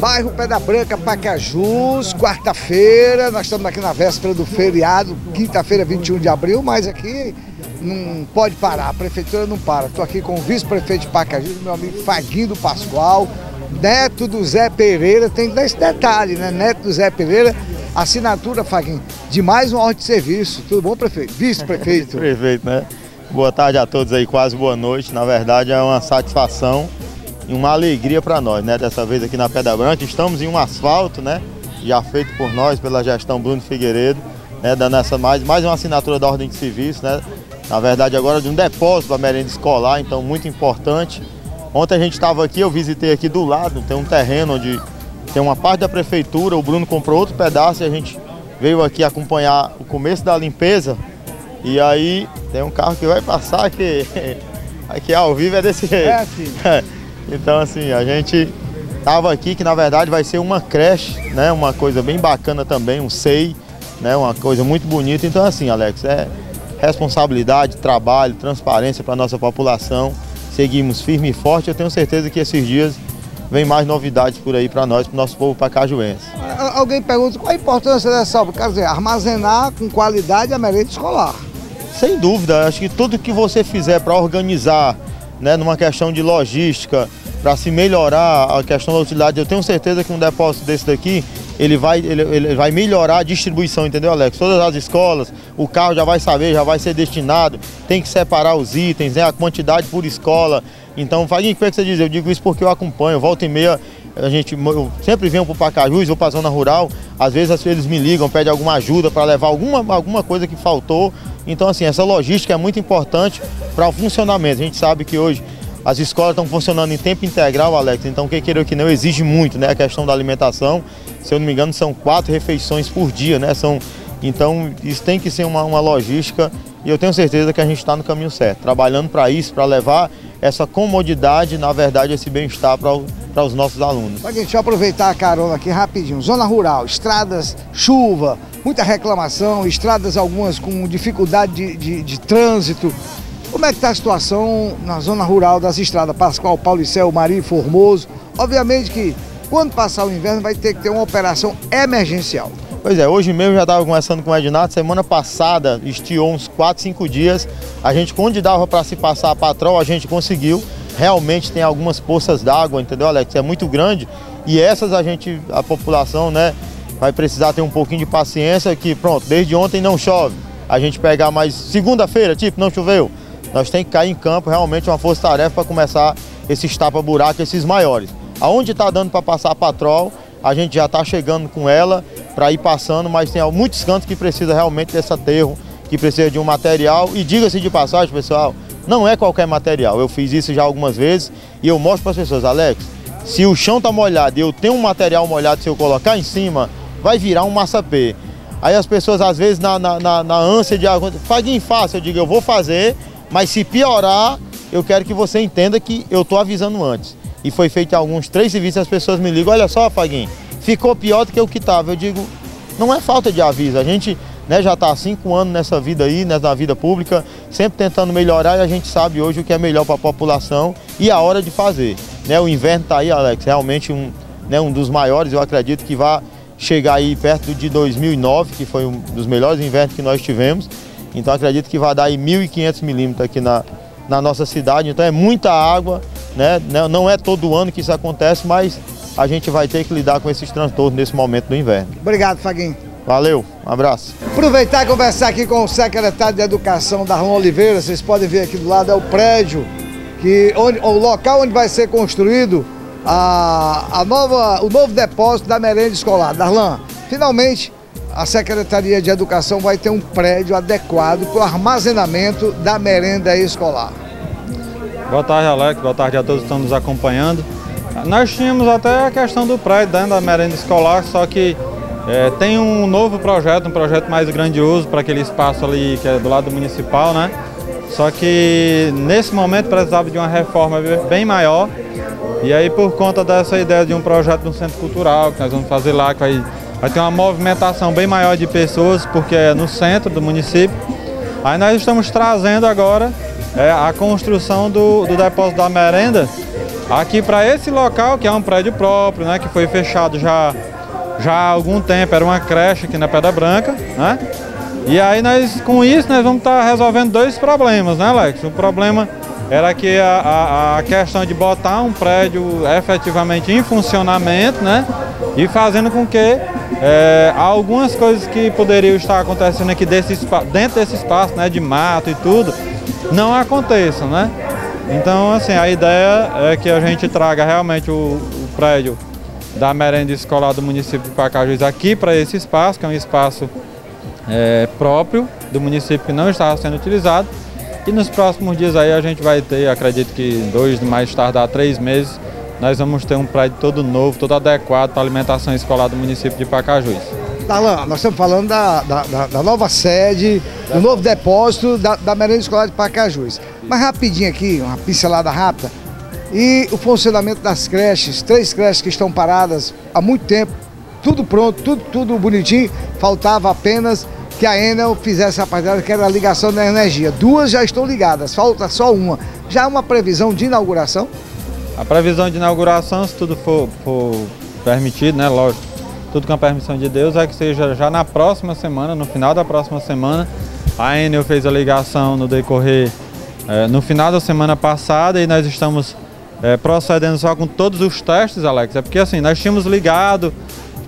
Bairro Pedra Branca, Pacajus, quarta-feira, nós estamos aqui na véspera do feriado, quinta-feira, 21 de abril, mas aqui não pode parar, a prefeitura não para. Estou aqui com o vice-prefeito de Pacajus, meu amigo Faguinho do Pascoal, neto do Zé Pereira, tem esse detalhe, né? Neto do Zé Pereira, assinatura, Faguinho, de mais um ordem de serviço. Tudo bom, prefeito? Vice-prefeito. prefeito, né? Boa tarde a todos aí, quase boa noite. Na verdade é uma satisfação e uma alegria para nós, né? Dessa vez aqui na Pedra Branca, estamos em um asfalto, né? Já feito por nós, pela gestão Bruno Figueiredo, né? Dando essa mais, mais uma assinatura da ordem de serviço, né? Na verdade agora de um depósito da merenda escolar, então muito importante. Ontem a gente estava aqui, eu visitei aqui do lado, tem um terreno onde tem uma parte da prefeitura, o Bruno comprou outro pedaço e a gente veio aqui acompanhar o começo da limpeza. E aí tem um carro que vai passar que aqui ao vivo é desse jeito. É assim. Então, assim, a gente estava aqui que na verdade vai ser uma creche, né? Uma coisa bem bacana também, um SEI, né? Uma coisa muito bonita. Então, assim, Alex, é responsabilidade, trabalho, transparência para a nossa população. Seguimos firme e forte. Eu tenho certeza que esses dias vem mais novidades por aí para nós, para o nosso povo pacajuense. Alguém pergunta qual a importância dessa obra? Quer dizer, armazenar com qualidade a merenda escolar. Sem dúvida, acho que tudo que você fizer para organizar né, numa questão de logística, para se melhorar a questão da utilidade. Eu tenho certeza que um depósito desse daqui, ele vai, ele, ele vai melhorar a distribuição, entendeu, Alex? Todas as escolas, o carro já vai saber, já vai ser destinado, tem que separar os itens, né, a quantidade por escola. Então, Fagui, o é que você diz? Eu digo isso porque eu acompanho, volta e meia, a gente, eu sempre venho para o Pacajus, vou para a zona rural, às vezes eles me ligam, pedem alguma ajuda para levar alguma, alguma coisa que faltou. Então, assim, essa logística é muito importante para o funcionamento. A gente sabe que hoje as escolas estão funcionando em tempo integral, Alex, então quem queira que não exige muito, né? A questão da alimentação, se eu não me engano, são quatro refeições por dia, né? São, então, isso tem que ser uma, uma logística e eu tenho certeza que a gente está no caminho certo, trabalhando para isso, para levar essa comodidade, na verdade, esse bem-estar para os nossos alunos. Deixa eu aproveitar a carona aqui rapidinho. Zona rural, estradas, chuva, muita reclamação, estradas algumas com dificuldade de, de, de trânsito. Como é que está a situação na zona rural das estradas? Pascoal, Paulicel, Mari, Formoso? Obviamente que quando passar o inverno vai ter que ter uma operação emergencial. Pois é, hoje mesmo já estava conversando com o Ednato, semana passada estiou uns 4, 5 dias, a gente onde dava para se passar a patrol, a gente conseguiu, realmente tem algumas poças d'água, entendeu Alex? É muito grande. E essas a gente, a população, né, vai precisar ter um pouquinho de paciência que pronto, desde ontem não chove, a gente pegar mais segunda-feira, tipo, não choveu, nós tem que cair em campo realmente uma força-tarefa para começar esses tapa-buraco, esses maiores. Aonde está dando para passar a patrol, a gente já está chegando com ela para ir passando, mas tem muitos cantos que precisa realmente desse aterro, que precisa de um material. E diga-se de passagem, pessoal, não é qualquer material. Eu fiz isso já algumas vezes e eu mostro para as pessoas, Alex, se o chão está molhado e eu tenho um material molhado, se eu colocar em cima, vai virar um massapê. Aí as pessoas, às vezes, na, na, na, na ânsia de... Faguinho fácil, eu digo, eu vou fazer, mas se piorar, eu quero que você entenda que eu estou avisando antes. E foi feito alguns três serviços, as pessoas me ligam, olha só, Faguinho, ficou pior do que o que estava. Eu digo, não é falta de aviso, a gente né, já está há cinco anos nessa vida aí, né, na vida pública, sempre tentando melhorar e a gente sabe hoje o que é melhor para a população e a hora de fazer. Né, o inverno está aí, Alex, realmente um, né, um dos maiores, eu acredito que vai chegar aí perto de 2009, que foi um dos melhores invernos que nós tivemos. Então acredito que vai dar aí 1.500 milímetros aqui na, na nossa cidade. Então é muita água, né? Não é todo ano que isso acontece, mas a gente vai ter que lidar com esses transtornos nesse momento do inverno. Obrigado, Faguinho. Valeu, um abraço. Aproveitar e conversar aqui com o secretário de Educação, Darlon Oliveira. Vocês podem ver aqui do lado, é o prédio, que, onde, o local onde vai ser construído a, a nova, o novo depósito da merenda escolar. Darlan, finalmente a Secretaria de Educação vai ter um prédio adequado para o armazenamento da merenda escolar. Boa tarde, Alex. Boa tarde a todos que estão nos acompanhando. Nós tínhamos até a questão do prédio da merenda escolar, só que é, tem um novo projeto, um projeto mais grandioso para aquele espaço ali que é do lado municipal, né? Só que nesse momento precisava de uma reforma bem maior. E aí por conta dessa ideia de um projeto de um centro cultural que nós vamos fazer lá, que vai vai ter uma movimentação bem maior de pessoas, porque é no centro do município. Aí nós estamos trazendo agora é, a construção do, do depósito da merenda aqui para esse local, que é um prédio próprio, né, que foi fechado já, já há algum tempo, era uma creche aqui na Pedra Branca, né? E aí nós, com isso, nós vamos estar tá resolvendo dois problemas, né, Alex? O problema era que a, a, a, questão de botar um prédio efetivamente em funcionamento, né? E fazendo com que é, algumas coisas que poderiam estar acontecendo aqui desse, dentro desse espaço, né, de mato e tudo, não aconteçam, né? Então, assim, a ideia é que a gente traga realmente o, o prédio da merenda escolar do município de Pacajus aqui para esse espaço, que é um espaço é, próprio do município que não estava sendo utilizado. E nos próximos dias aí a gente vai ter, acredito que dois, mais tardar três meses, nós vamos ter um prédio todo novo, todo adequado para a alimentação escolar do município de Pacajus. Darlan, nós estamos falando da, da, da, nova sede, do novo depósito da, da merenda escolar de Pacajus. Mas rapidinho aqui, uma pincelada rápida. E o funcionamento das creches, três creches que estão paradas há muito tempo, tudo pronto, tudo, tudo bonitinho, faltava apenas que a Enel fizesse a rapaziada, que era a ligação da energia. Duas já estão ligadas, falta só uma. Já há uma previsão de inauguração? A previsão de inauguração, se tudo for, for permitido, né, lógico, tudo com a permissão de Deus, é que seja já na próxima semana, no final da próxima semana. A Enel fez a ligação no decorrer, é, no final da semana passada e nós estamos é, procedendo só com todos os testes, Alex. É porque assim, nós tínhamos ligado,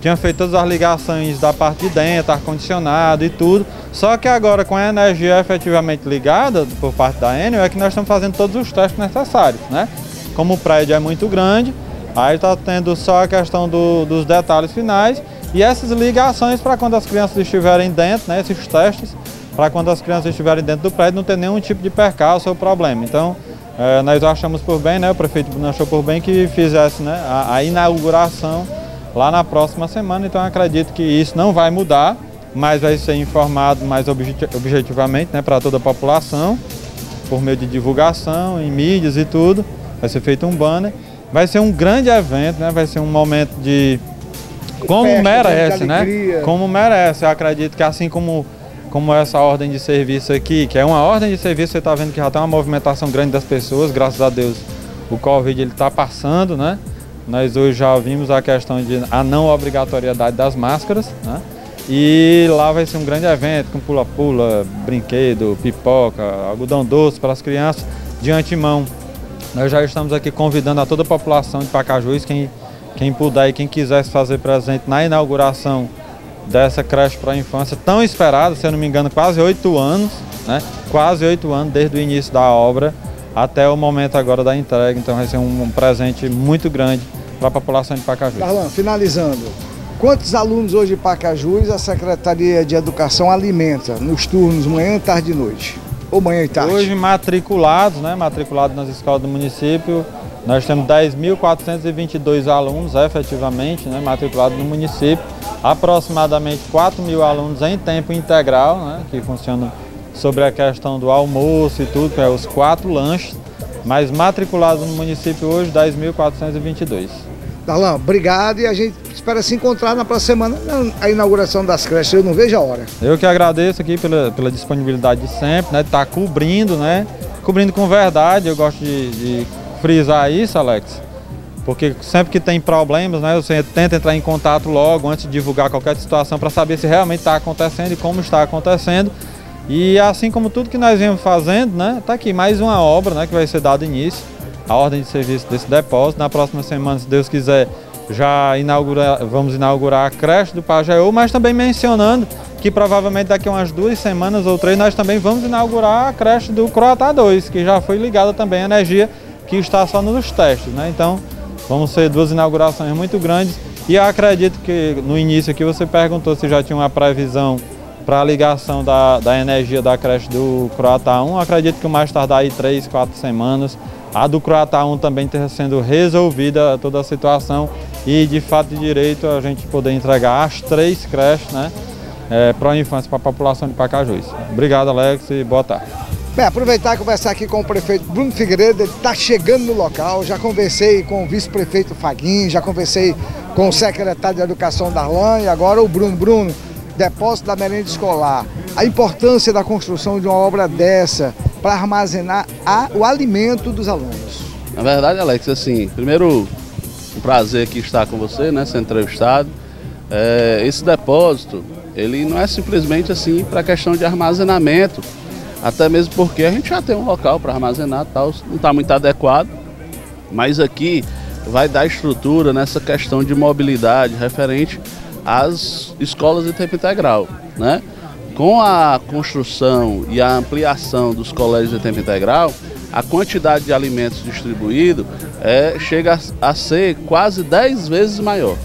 tinha feito todas as ligações da parte de dentro, ar-condicionado e tudo. Só que agora com a energia efetivamente ligada por parte da Enel é que nós estamos fazendo todos os testes necessários, né? Como o prédio é muito grande, aí está tendo só a questão do, dos detalhes finais e essas ligações para quando as crianças estiverem dentro, né? Esses testes para quando as crianças estiverem dentro do prédio não ter nenhum tipo de percalço ou problema. Então, é, nós achamos por bem, né? O prefeito achou por bem que fizesse né, a, a inauguração lá na próxima semana, então acredito que isso não vai mudar, mas vai ser informado mais objetivamente né, para toda a população, por meio de divulgação, em mídias e tudo. Vai ser feito um banner. Vai ser um grande evento, né? vai ser um momento de. Como Festa, merece, né? Como merece. Eu acredito que assim como, como essa ordem de serviço aqui, que é uma ordem de serviço, você está vendo que já tem uma movimentação grande das pessoas, graças a Deus o Covid está passando, né? Nós hoje já vimos a questão de a não obrigatoriedade das máscaras, né? E lá vai ser um grande evento com pula-pula, brinquedo, pipoca, algodão doce para as crianças de antemão. Nós já estamos aqui convidando a toda a população de Pacajus, quem, quem puder e quem quiser se fazer presente na inauguração dessa creche para a infância tão esperada, se eu não me engano, quase oito anos, né? Quase oito anos desde o início da obra até o momento agora da entrega. Então vai ser um, presente muito grande para a população de Pacajus. Carlão, finalizando, quantos alunos hoje de Pacajus a Secretaria de Educação alimenta nos turnos manhã, tarde e noite? Ou manhã e tarde? Hoje matriculados, né, matriculados nas escolas do município, nós temos 10.422 alunos efetivamente né, matriculados no município, aproximadamente 4 mil alunos em tempo integral, né, que funcionam sobre a questão do almoço e tudo, que é os quatro lanches, mas matriculados no município hoje 10.422. Darlan, obrigado e a gente espera se encontrar na próxima semana, a inauguração das creches, eu não vejo a hora. Eu que agradeço aqui pela, pela disponibilidade de sempre, né, de estar tá cobrindo, né, cobrindo com verdade, eu gosto de, de frisar isso, Alex, porque sempre que tem problemas, né, você tenta entrar em contato logo antes de divulgar qualquer situação para saber se realmente está acontecendo e como está acontecendo. E assim como tudo que nós vemos fazendo, né, tá aqui mais uma obra, né, que vai ser dado início, a ordem de serviço desse depósito. Na próxima semana, se Deus quiser, já inaugura, vamos inaugurar a creche do Pajeú, mas também mencionando que provavelmente daqui a umas duas semanas ou três nós também vamos inaugurar a creche do Croatá 2, que já foi ligada também à energia que está só nos testes, né? Então, vamos ser duas inaugurações muito grandes e eu acredito que no início aqui você perguntou se já tinha uma previsão para a ligação da, da energia da creche do Croata 1. Acredito que mais tardar aí três, quatro semanas. A do Croata 1 também está sendo resolvida toda a situação e de fato de direito a gente poder entregar as três creches né, é, para a infância, para a população de Pacajus. Obrigado Alex e boa tarde. Bem, aproveitar e conversar aqui com o prefeito Bruno Figueiredo, ele está chegando no local, já conversei com o vice-prefeito Faguinho, já conversei com o secretário de Educação Darlan e agora o Bruno. Bruno, depósito da merenda escolar, a importância da construção de uma obra dessa para armazenar a, o alimento dos alunos. Na verdade, Alex, assim, primeiro um prazer aqui estar com você, né, sendo entrevistado. É, esse depósito, ele não é simplesmente assim para questão de armazenamento, até mesmo porque a gente já tem um local para armazenar, tal, não está muito adequado, mas aqui vai dar estrutura nessa questão de mobilidade referente às escolas de tempo integral, né? Com a construção e a ampliação dos colégios de tempo integral, a quantidade de alimentos distribuídos é, chega a, a ser quase 10 vezes maior.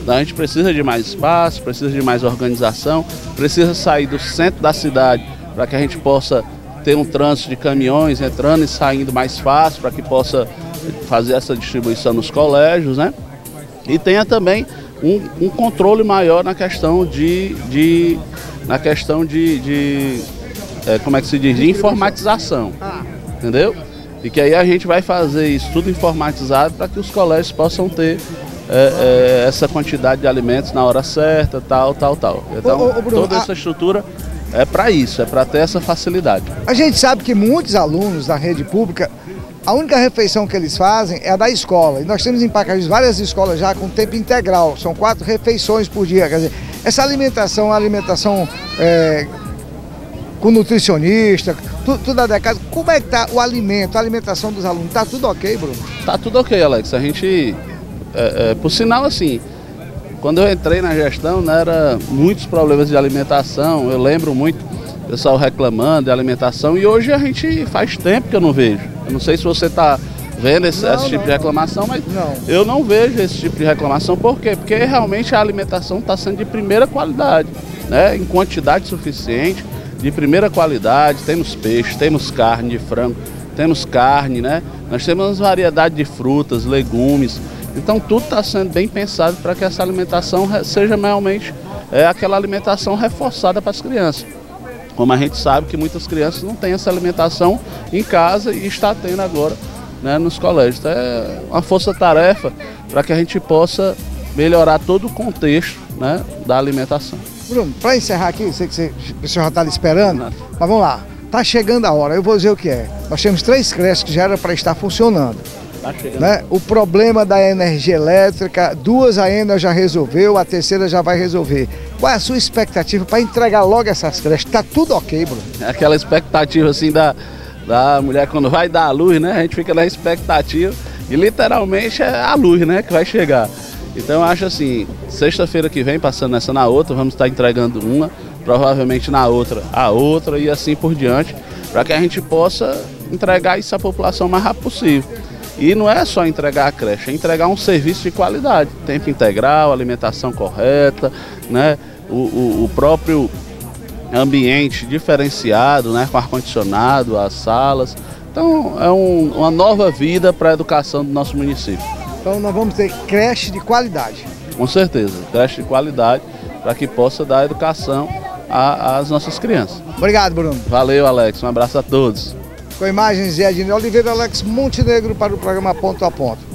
Então a gente precisa de mais espaço, precisa de mais organização, precisa sair do centro da cidade para que a gente possa ter um trânsito de caminhões entrando e saindo mais fácil, para que possa fazer essa distribuição nos colégios, né? E tenha também um, um controle maior na questão de, de na questão de, de é, como é que se diz, de informatização, entendeu? E que aí a gente vai fazer isso tudo informatizado para que os colégios possam ter é, é, essa quantidade de alimentos na hora certa, tal, tal, tal. Então, ô, ô, Bruno, toda essa estrutura é para isso, é para ter essa facilidade. A gente sabe que muitos alunos da rede pública, a única refeição que eles fazem é a da escola. E nós temos em Pacajus várias escolas já com tempo integral, são quatro refeições por dia. Quer dizer, essa alimentação uma alimentação é, com nutricionista, tudo, tudo adequado. Como é que está o alimento, a alimentação dos alunos? Está tudo ok, Bruno? Está tudo ok, Alex. A gente é, é, por sinal, assim, quando eu entrei na gestão, né, era muitos problemas de alimentação. Eu lembro muito pessoal reclamando de alimentação e hoje a gente faz tempo que eu não vejo. Eu não sei se você está vendo esse, não, esse tipo não, de reclamação, mas não. eu não vejo esse tipo de reclamação. Por quê? Porque realmente a alimentação está sendo de primeira qualidade, né? em quantidade suficiente, de primeira qualidade. Temos peixe, temos carne de frango, temos carne, né? Nós temos uma variedade de frutas, legumes. Então tudo está sendo bem pensado para que essa alimentação seja realmente é, aquela alimentação reforçada para as crianças. Como a gente sabe que muitas crianças não têm essa alimentação em casa e está tendo agora né, nos colégios. Então é uma força-tarefa para que a gente possa melhorar todo o contexto né, da alimentação. Bruno, para encerrar aqui, sei que você, o senhor já está esperando, mas vamos lá. Está chegando a hora, eu vou dizer o que é. Nós temos três creches que já era para estar funcionando. Tá né? O problema da energia elétrica, duas a Enel já resolveu, a terceira já vai resolver. Qual é a sua expectativa para entregar logo essas creches? Tá tudo ok, Bruno? Aquela expectativa assim da, da mulher quando vai dar a luz, né? A gente fica na expectativa e literalmente é a luz, né, que vai chegar. Então eu acho assim, sexta-feira que vem, passando essa na outra, vamos estar entregando uma, provavelmente na outra a outra e assim por diante, para que a gente possa entregar isso à população o mais rápido possível. E não é só entregar a creche, é entregar um serviço de qualidade, tempo integral, alimentação correta, né? o, o, o próprio ambiente diferenciado, né? com ar-condicionado, as salas. Então é um, uma nova vida para a educação do nosso município. Então nós vamos ter creche de qualidade. Com certeza, creche de qualidade para que possa dar educação às nossas crianças. Obrigado, Bruno. Valeu, Alex. Um abraço a todos. Com imagens de Ednei Oliveira, Alex Montenegro para o programa Ponto a Ponto.